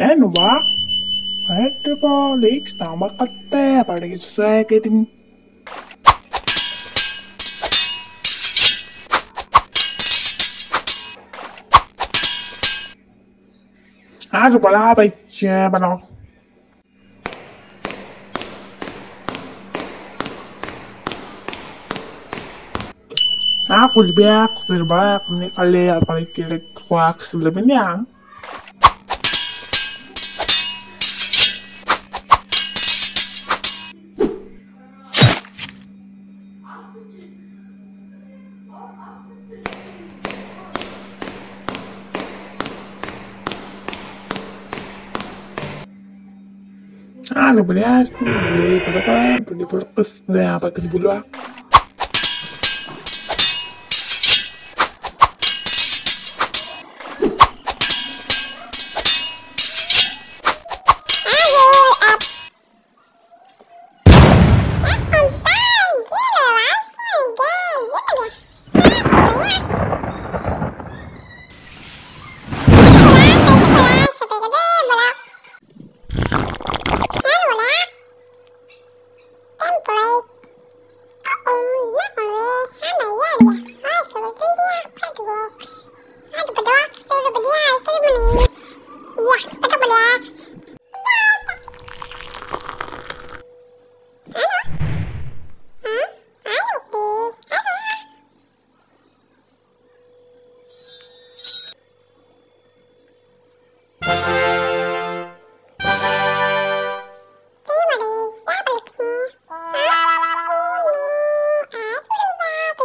and walk metabolic stomach attack pada gitu saya gitu आज बड़ा बच्चे बनाओ हाँ कुछ भी आख सिर बाय अपने कले अपने किले को आख सिर बिना Ano ba niya? Hindi, pada ka, hindi ko lakas na apa ka Break. Oh, not break. I'm not here. I'm still busy. I'm too. I'm too busy. I'm Thank you.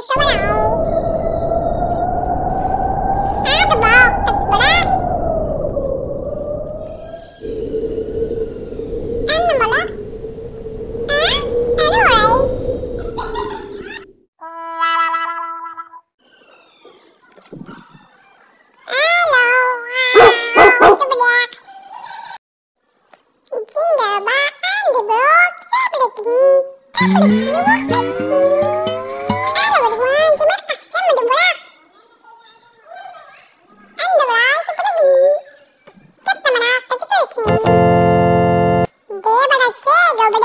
受不了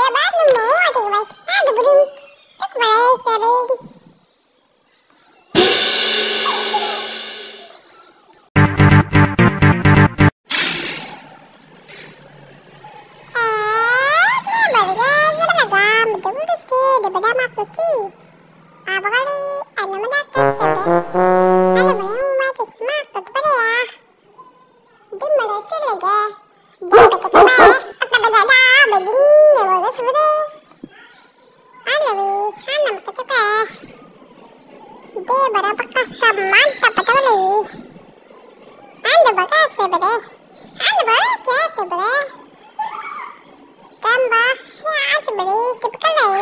để bát nó mổ thì mày hát được bưng tức berapa bekas mantap betul nih anda berkasa bede anda berkasa bede tambah ya sedikit kali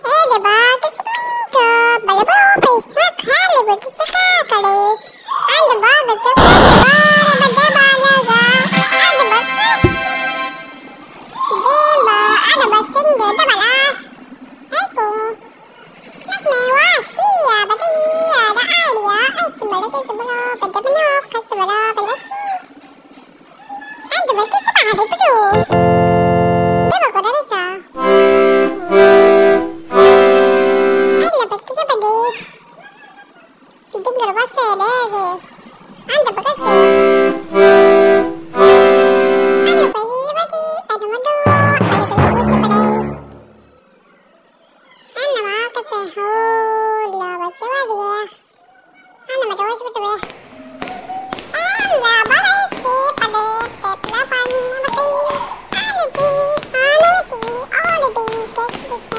ini bagus minggu pada bau pisah kali begitu kali anda bagus Thank you.